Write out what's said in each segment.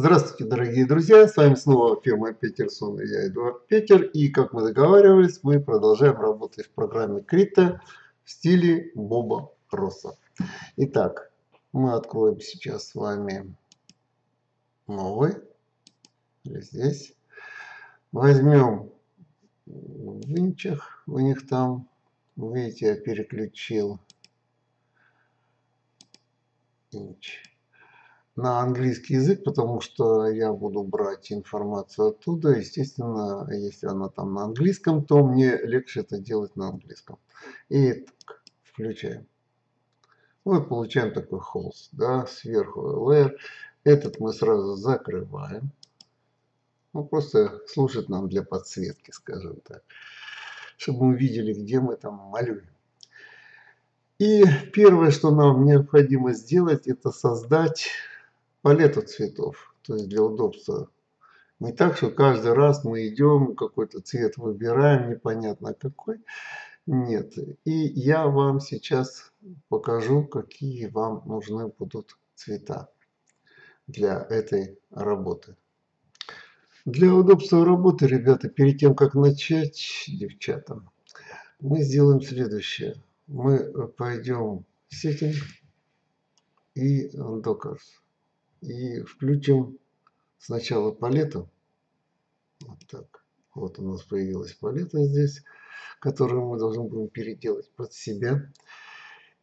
Здравствуйте, дорогие друзья! С вами снова фирма Петерсон и я, Эдуард Петер. И, как мы договаривались, мы продолжаем работать в программе Крита в стиле Боба Росса. Итак, мы откроем сейчас с вами новый. Здесь. Возьмем в винчах, у них там, видите, я переключил инч на английский язык, потому что я буду брать информацию оттуда. Естественно, если она там на английском, то мне легче это делать на английском. И включаем. Вот получаем такой холст, да, сверху layer. Этот мы сразу закрываем. Ну, просто служит нам для подсветки, скажем так. Чтобы мы видели, где мы там малюем. И первое, что нам необходимо сделать, это создать палету цветов. То есть для удобства. Не так, что каждый раз мы идем, какой-то цвет выбираем, непонятно какой. Нет. И я вам сейчас покажу, какие вам нужны будут цвета для этой работы. Для удобства работы, ребята, перед тем, как начать, девчата, мы сделаем следующее. Мы пойдем в Setting и Dockers и включим сначала палету. Вот так. Вот у нас появилась палета здесь, которую мы должны будем переделать под себя.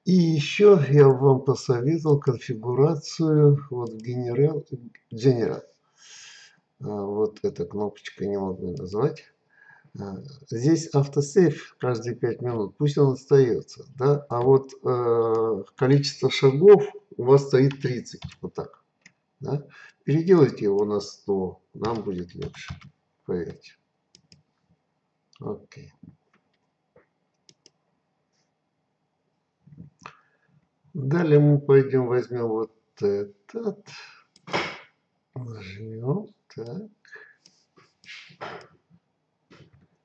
И еще я вам посоветовал конфигурацию вот General. General. А, вот эта кнопочка, не могу назвать. А, здесь автосейв каждые 5 минут, пусть он остается. Да? А вот э, количество шагов у вас стоит 30, вот так. Да? Переделайте его на 100, нам будет легче, поверьте. Окей. Далее мы пойдем возьмем вот этот, нажмем, так.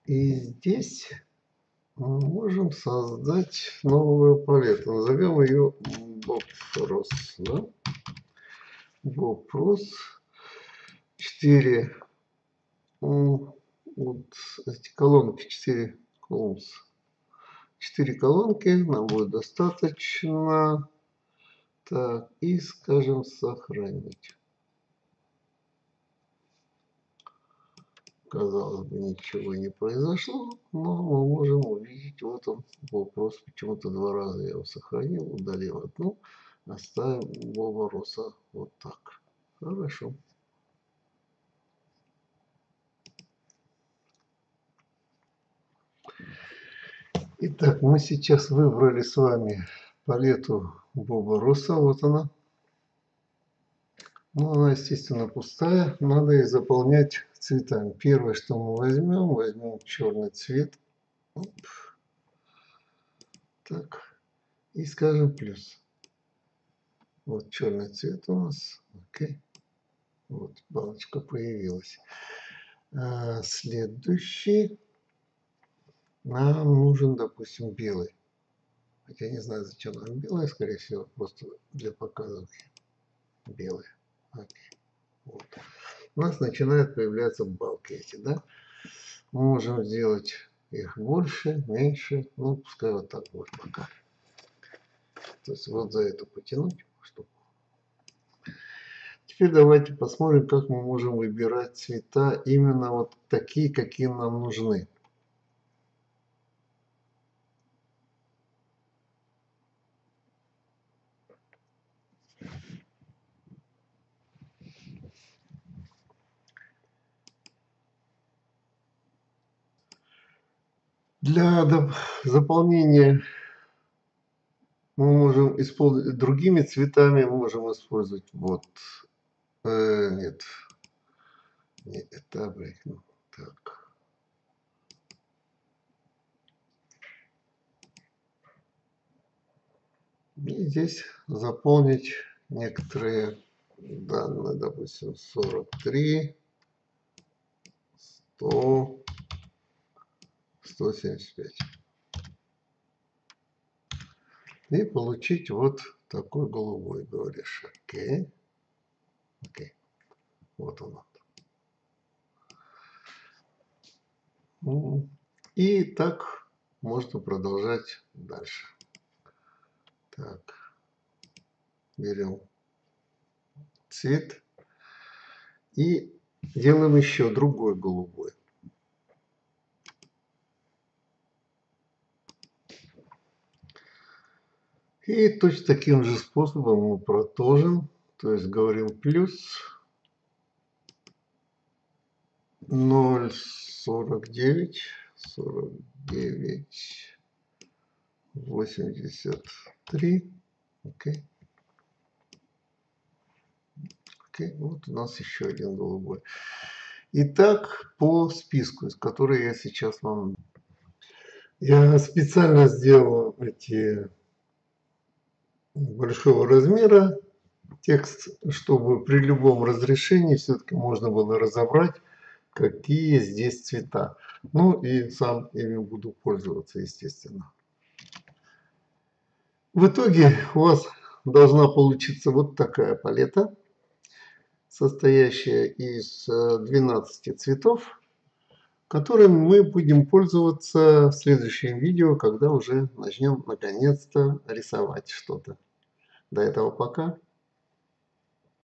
И здесь мы можем создать новую палету. Назовем ее Бобфрос. Да? Вопрос. 4 вот эти колонки 4 колонс. 4 колонки нам будет достаточно. Так, и скажем сохранить. Казалось бы, ничего не произошло, но мы можем увидеть, вот он вопрос, почему-то два раза я его сохранил, удалил одну. Оставим Боба Роса вот так. Хорошо. Итак, мы сейчас выбрали с вами палету Боба Роса. Вот она. Ну, она, естественно, пустая. Надо ее заполнять цветами. Первое, что мы возьмем, возьмем черный цвет. Оп. Так. И скажем плюс. Вот черный цвет у нас. Окей. Вот балочка появилась. А, следующий. Нам нужен, допустим, белый. Хотя не знаю, зачем нам белый, скорее всего, просто для показывки. Белый. Окей. Вот. У нас начинают появляться балки эти, да? Мы можем сделать их больше, меньше. Ну, пускай вот так будет пока. То есть вот за это потянуть. Теперь давайте посмотрим, как мы можем выбирать цвета именно вот такие, какие нам нужны. Для заполнения мы можем использовать другими цветами, мы можем использовать вот, э, нет, не это ну, так. И здесь заполнить некоторые данные, допустим, 43, 100, 175 и получить вот такой голубой, говоришь. Окей. Окей. Вот он. Ну, и так можно продолжать дальше. Так, берем цвет и делаем еще другой голубой. И точно таким же способом мы продолжим. То есть говорим плюс 0,49, 49, 83. Окей. Окей, вот у нас еще один голубой. Итак, по списку, из которого я сейчас вам... Я специально сделал эти большого размера текст, чтобы при любом разрешении все-таки можно было разобрать, какие здесь цвета. Ну и сам ими буду пользоваться, естественно. В итоге у вас должна получиться вот такая палета, состоящая из 12 э, цветов которым мы будем пользоваться в следующем видео, когда уже начнем наконец-то рисовать что-то. До этого пока.